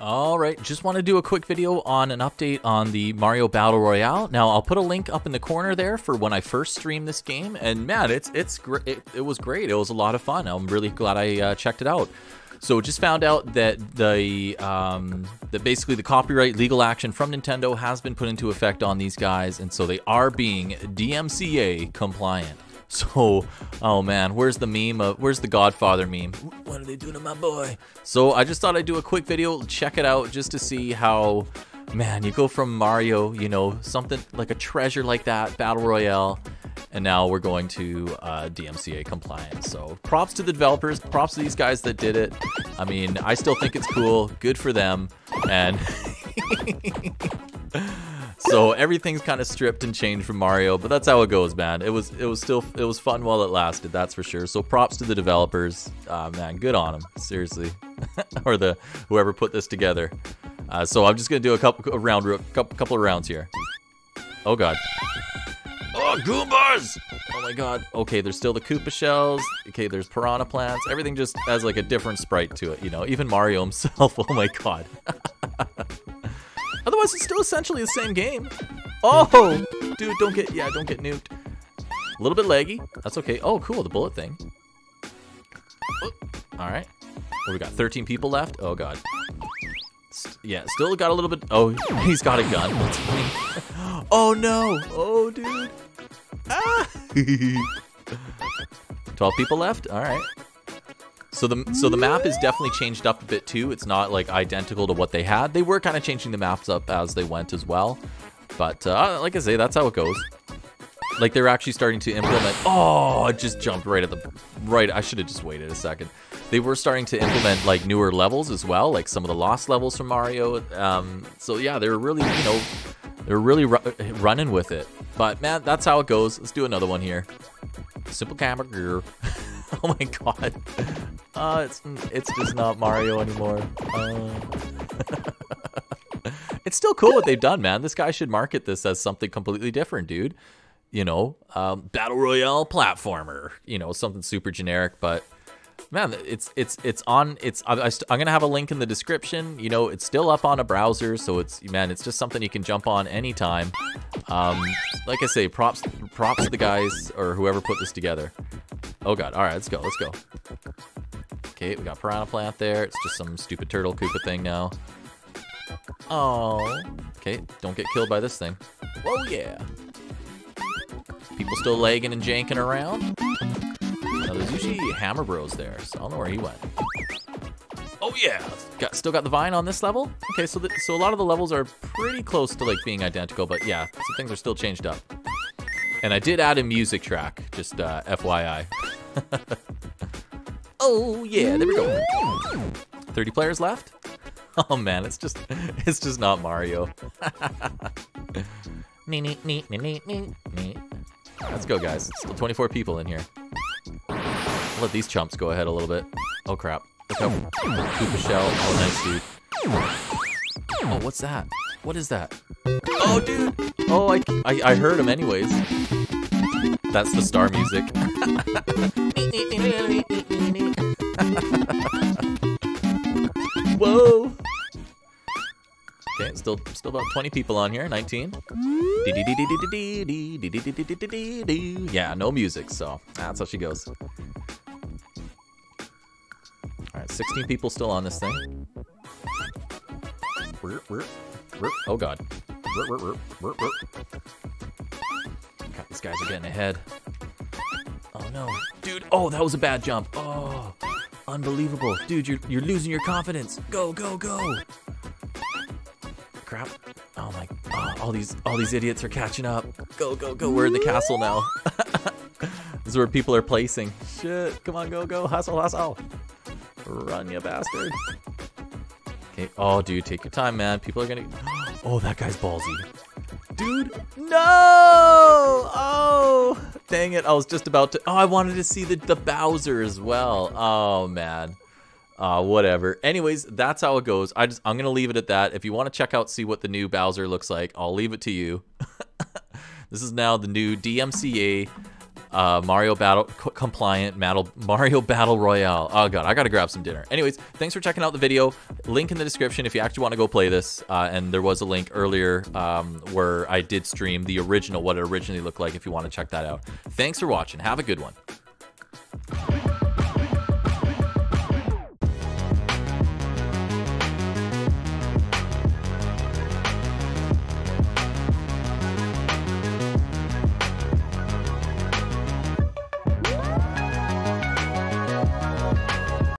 All right, just want to do a quick video on an update on the Mario Battle Royale. Now, I'll put a link up in the corner there for when I first streamed this game, and man, it's it's. It, it, was great. It was a lot of fun. I'm really glad I uh, checked it out. So, just found out that the um, that basically the copyright legal action from Nintendo has been put into effect on these guys, and so they are being DMCA compliant. So, oh man, where's the meme of, where's the Godfather meme? What are they doing to my boy? So I just thought I'd do a quick video, check it out just to see how, man, you go from Mario, you know, something like a treasure like that, Battle Royale, and now we're going to uh, DMCA compliance. So props to the developers, props to these guys that did it. I mean, I still think it's cool, good for them, and... So everything's kind of stripped and changed from Mario, but that's how it goes, man. It was it was still it was fun while it lasted, that's for sure. So props to the developers, uh, man. Good on them, seriously, or the whoever put this together. Uh, so I'm just gonna do a couple a round, a couple couple of rounds here. Oh god. Oh, Goombas! Oh my god. Okay, there's still the Koopa shells. Okay, there's piranha plants. Everything just has like a different sprite to it, you know. Even Mario himself. Oh my god. Otherwise, it's still essentially the same game. Oh, dude, don't get, yeah, don't get nuked. A little bit laggy. That's okay. Oh, cool, the bullet thing. Oh, all right. What we got? 13 people left? Oh, God. Yeah, still got a little bit. Oh, he's got a gun. That's funny. oh, no. Oh, dude. Ah. 12 people left? All right. So the so the map is definitely changed up a bit too. It's not like identical to what they had. They were kind of changing the maps up as they went as well. But uh, like I say, that's how it goes. Like they're actually starting to implement. Oh, it just jumped right at the right. I should have just waited a second. They were starting to implement like newer levels as well, like some of the lost levels from Mario. Um, so yeah, they were really you know they're really ru running with it. But man, that's how it goes. Let's do another one here. Simple camera gear. oh my god. Uh, it's it's just not Mario anymore. Uh... it's still cool what they've done, man. This guy should market this as something completely different, dude. You know, um, battle royale platformer. You know, something super generic, but man, it's it's it's on. It's I, am gonna have a link in the description. You know, it's still up on a browser, so it's man, it's just something you can jump on anytime. Um, like I say, props props to the guys or whoever put this together. Oh god, all right, let's go, let's go. Okay, we got Piranha Plant there. It's just some stupid turtle Koopa thing now. Oh. Okay, don't get killed by this thing. Oh yeah. People still lagging and janking around. Now, there's usually Hammer Bros there, so I don't know where he went. Oh yeah, got, still got the vine on this level. Okay, so the, so a lot of the levels are pretty close to like being identical, but yeah, some things are still changed up. And I did add a music track, just uh, FYI. Oh, yeah, there we go. 30 players left? Oh man, it's just it's just not Mario. Let's go, guys. Still 24 people in here. I'll let these chumps go ahead a little bit. Oh crap. Look up. Koopa shell. Oh, nice, dude. Oh, what's that? What is that? Oh, dude. Oh, I, I, I heard him anyways. That's the star music. Whoa! Okay, still still about 20 people on here, 19. Yeah, no music, so that's how she goes. Alright, 16 people still on this thing. Oh god. God, these guys are getting ahead. Oh no. Dude, oh, that was a bad jump. Oh. Unbelievable. Dude, you're, you're losing your confidence. Go, go, go. Crap. Oh my, oh, all these, all these idiots are catching up. Go, go, go. We're in the castle now. this is where people are placing. Shit. Come on, go, go. Hustle, hustle. Run, you bastard. Okay. Oh, dude, take your time, man. People are gonna, oh, that guy's ballsy. Dude, no! Dang it, I was just about to... Oh, I wanted to see the, the Bowser as well. Oh, man. Uh, whatever. Anyways, that's how it goes. I just I'm gonna leave it at that. If you want to check out, see what the new Bowser looks like, I'll leave it to you. this is now the new DMCA uh, Mario Battle compliant Mario Battle Royale. Oh god, I gotta grab some dinner. Anyways, thanks for checking out the video. Link in the description if you actually want to go play this. Uh, and there was a link earlier um, where I did stream the original, what it originally looked like. If you want to check that out. Thanks for watching. Have a good one.